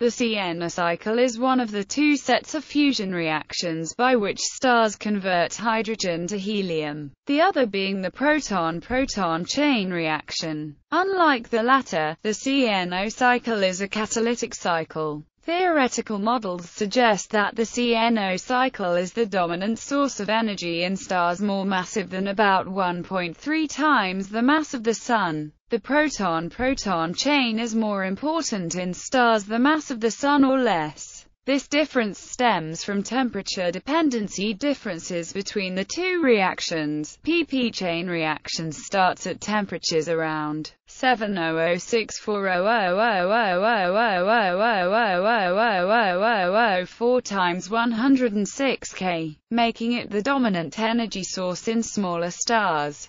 The CNO cycle is one of the two sets of fusion reactions by which stars convert hydrogen to helium, the other being the proton-proton chain reaction. Unlike the latter, the CNO cycle is a catalytic cycle. Theoretical models suggest that the CNO cycle is the dominant source of energy in stars more massive than about 1.3 times the mass of the Sun. The proton-proton chain is more important in stars the mass of the Sun or less. This difference stems from temperature dependency differences between the two reactions. PP chain reactions starts at temperatures around 70064 times 106 K, making it the dominant energy source in smaller stars.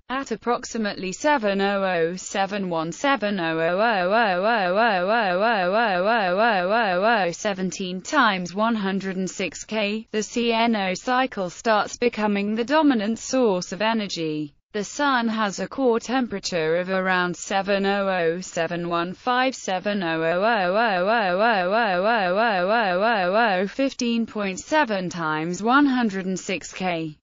times 106 K, but its energy output rises much more rapidly with increasing temperatures. At approximately 7007170000000000000000000000000000000000000000000000000000000000000000000000000000000000000000000000000000000000000000000000000000000000000000000000000000000 the CNO cycle starts becoming the dominant source of energy. The Sun has a core temperature of around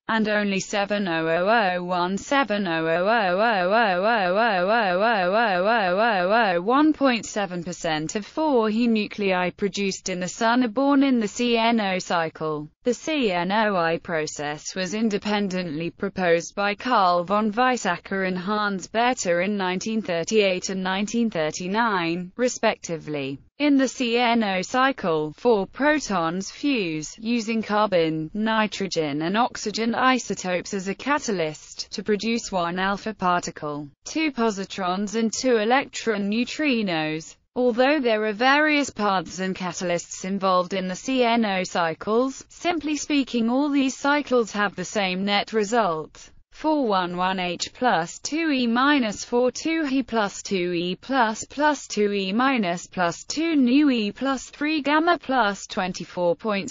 700715700000000000000000000000000000000000000000000000000000000000000000000000000000000000000000000000000000000000000000000000000000000000000000000000000000000000000000000000000000000000000000000000000000000000000000000000000000000000000000000000000000000000000000000000000000000000000000000000000000000000000000000000000000000000000000000000000000000000000000000000000000000 1.7% of 4 He nuclei produced in the Sun are born in the CNO cycle. The CNOI process was independently proposed by Carl von Weizsäcker and Hans Bethe in 1938 and 1939, respectively. In the CNO cycle, four protons fuse, using carbon, nitrogen and oxygen isotopes as a catalyst, to produce one alpha particle, two positrons and two electron neutrinos. Although there are various paths and catalysts involved in the CNO cycles, simply speaking all these cycles have the same net result. 411H plus 2E minus 42He plus 2E plus plus 2E minus plus 2 nu E plus 3 gamma plus 24.7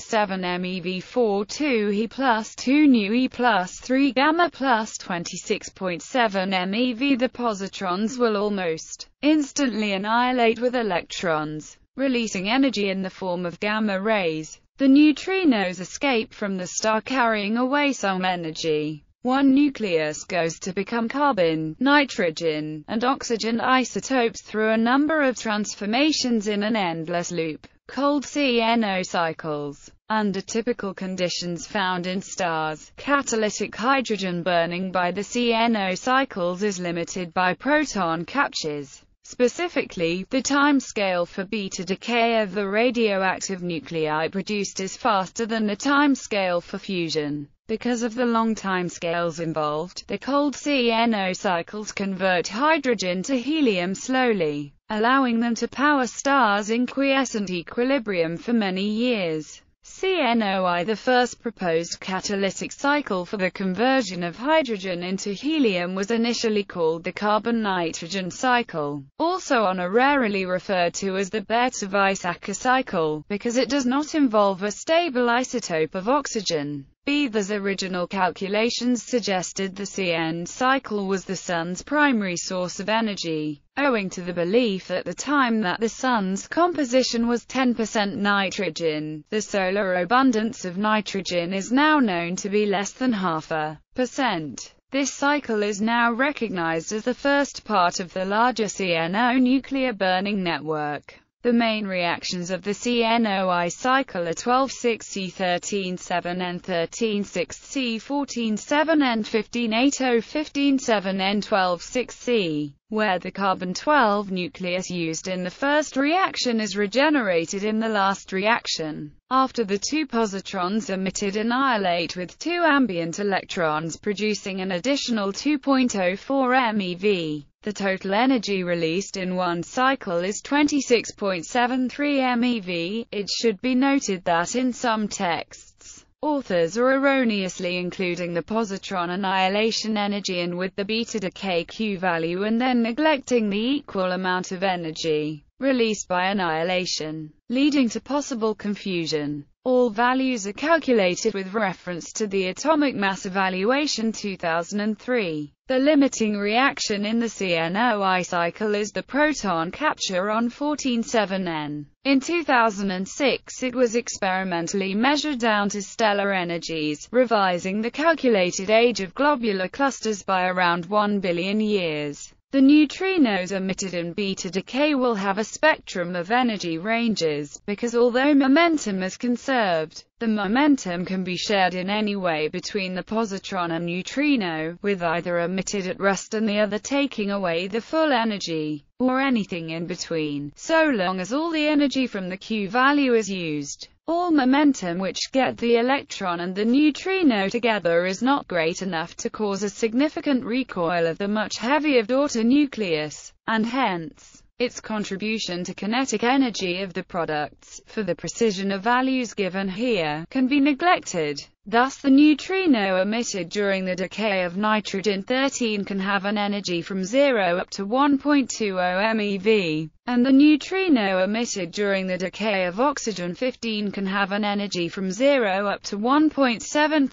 MeV 42He plus 2 nu E plus 3 gamma plus 26.7 MeV The positrons will almost instantly annihilate with electrons, releasing energy in the form of gamma rays. The neutrinos escape from the star carrying away some energy. One nucleus goes to become carbon, nitrogen, and oxygen isotopes through a number of transformations in an endless loop, called CNO cycles. Under typical conditions found in stars, catalytic hydrogen burning by the CNO cycles is limited by proton captures. Specifically, the time scale for beta decay of the radioactive nuclei produced is faster than the time scale for fusion. Because of the long timescales involved, the cold CNO cycles convert hydrogen to helium slowly, allowing them to power stars in quiescent equilibrium for many years. CNOI The first proposed catalytic cycle for the conversion of hydrogen into helium was initially called the carbon-nitrogen cycle, also honorarily referred to as the Bethe-Weizsäcker cycle, because it does not involve a stable isotope of oxygen. Bethe's original calculations suggested the CN cycle was the Sun's primary source of energy, owing to the belief at the time that the Sun's composition was 10% nitrogen. The solar abundance of nitrogen is now known to be less than half a percent. This cycle is now recognized as the first part of the larger CNO nuclear burning network. The main reactions of the CNOI cycle are 12,6C13,7 13,6C14,7 15,8O 15,7N12,6C, where the carbon-12 nucleus used in the first reaction is regenerated in the last reaction. After the two positrons emitted annihilate with two ambient electrons producing an additional 2.04 MeV. The total energy released in one cycle is 26.73 MeV. It should be noted that in some texts, Authors are erroneously including the positron annihilation energy in with the beta decay Q value and then neglecting the equal amount of energy released by annihilation, leading to possible confusion. All values are calculated with reference to the Atomic Mass Evaluation 2003. The limiting reaction in the CNOI cycle is the proton capture on 147N. In 2006 it was experimentally measured down to stellar energies, revising the calculated age of globular clusters by around 1 billion years. The neutrinos emitted in beta decay will have a spectrum of energy ranges, because although momentum is conserved, the momentum can be shared in any way between the positron and neutrino, with either emitted at rest and the other taking away the full energy, or anything in between, so long as all the energy from the Q value is used. All momentum which get the electron and the neutrino together is not great enough to cause a significant recoil of the much heavier daughter nucleus, and hence, its contribution to kinetic energy of the products, for the precision of values given here, can be neglected. Thus the neutrino emitted during the decay of nitrogen-13 can have an energy from 0 up to 1.20 MeV, and the neutrino emitted during the decay of oxygen-15 can have an energy from 0 up to 1.73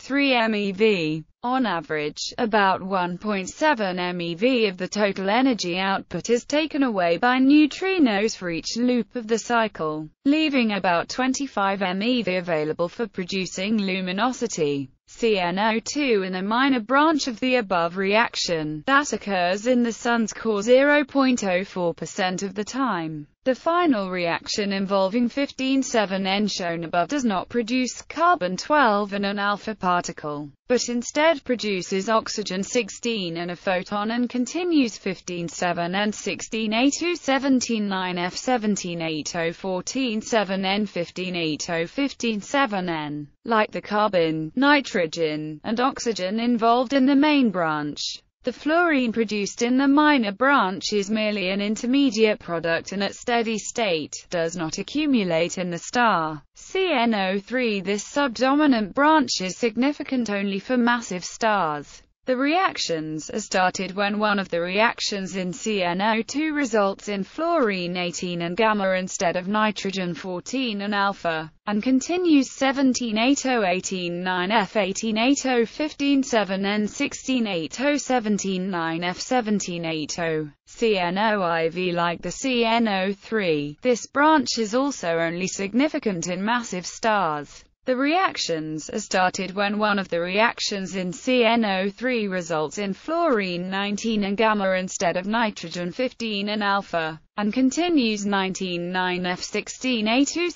MeV. On average, about 1.7 MeV of the total energy output is taken away by neutrinos for each loop of the cycle, leaving about 25 MeV available for producing luminosity. CNO2 in a minor branch of the above reaction, that occurs in the Sun's core 0.04% of the time. The final reaction involving 15-7N shown above does not produce carbon-12 and an alpha particle, but instead produces oxygen-16 and a photon and continues 15-7N 16A2 17-9F 17-80 14-7N 15-80 15-7N. Like the carbon, nitrogen, and oxygen involved in the main branch, the fluorine produced in the minor branch is merely an intermediate product and at steady state, does not accumulate in the star. CNO3 This subdominant branch is significant only for massive stars. The reactions are started when one of the reactions in CNO2 results in fluorine 18 and gamma instead of nitrogen 14 and alpha, and continues 1780-18-9F1880-15-7N1680-17-9F1780. CNOIV like the CNO3. This branch is also only significant in massive stars. The reactions are started when one of the reactions in CNO3 results in fluorine 19 and gamma instead of nitrogen 15 and alpha, and continues 19-9F16A2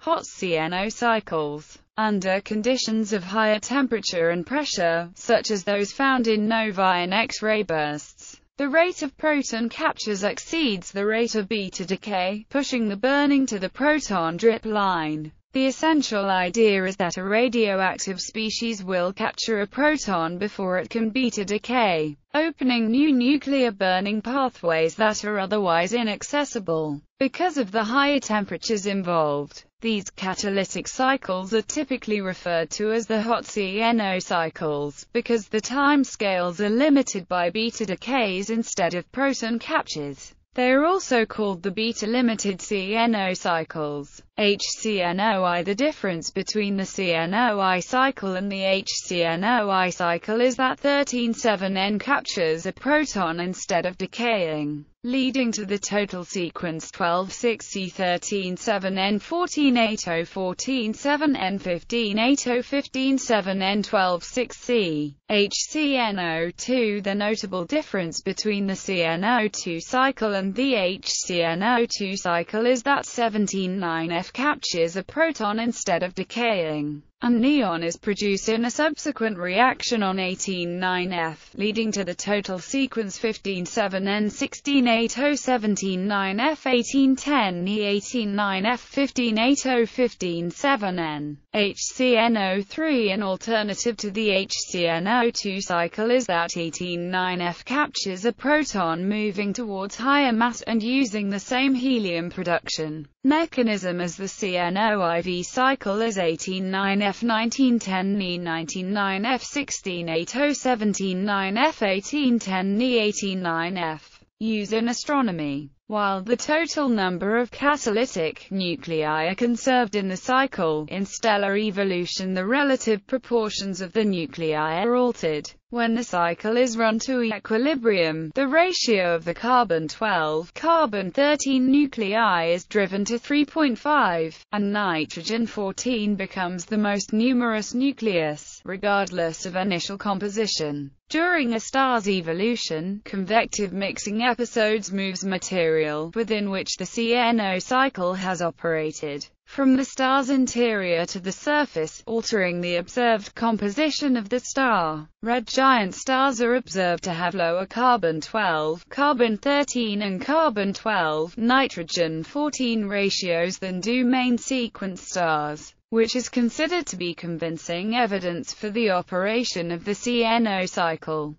Hot CNO cycles under conditions of higher temperature and pressure, such as those found in novae and X-ray bursts. The rate of proton captures exceeds the rate of beta decay, pushing the burning to the proton drip line. The essential idea is that a radioactive species will capture a proton before it can beta decay, opening new nuclear burning pathways that are otherwise inaccessible. Because of the higher temperatures involved, these catalytic cycles are typically referred to as the hot CNO cycles, because the time scales are limited by beta decays instead of proton captures. They are also called the beta-limited CNO cycles. HCNOI The difference between the CNOI cycle and the HCNOI cycle is that 13-7N captures a proton instead of decaying leading to the total sequence 12-6C 13-7N 14-80 14-7N 15-80 15-7N 12-6C HCNO2 The notable difference between the CNO2 cycle and the HCNO2 cycle is that 17-9F captures a proton instead of decaying. And neon is produced in a subsequent reaction on 18-9F, leading to the total sequence 15-7N 16-8-0-17-9F 18-10 Ni 18-9F 15-8-0 15-7N. HCNO3 An alternative to the HCNO2 cycle is that 18-9F captures a proton moving towards higher mass and using the same helium production mechanism as the CNOIV cycle as 18-9F 19-10 Ni 19-9F 16-8-0 17-9F 18-10 Ni 18-9F. Use in astronomy. While the total number of catalytic nuclei are conserved in the cycle, in stellar evolution the relative proportions of the nuclei are altered. When the cycle is run to equilibrium, the ratio of the carbon-12, carbon-13 nuclei is driven to 3.5, and nitrogen-14 becomes the most numerous nucleus, regardless of initial composition. During a star's evolution, convective mixing episodes moves material, within which the CNO cycle has operated, from the star's interior to the surface, altering the observed composition of the star. Red giant stars are observed to have lower carbon-12, carbon-13 and carbon-12, nitrogen-14 ratios than do main sequence stars which is considered to be convincing evidence for the operation of the CNO cycle.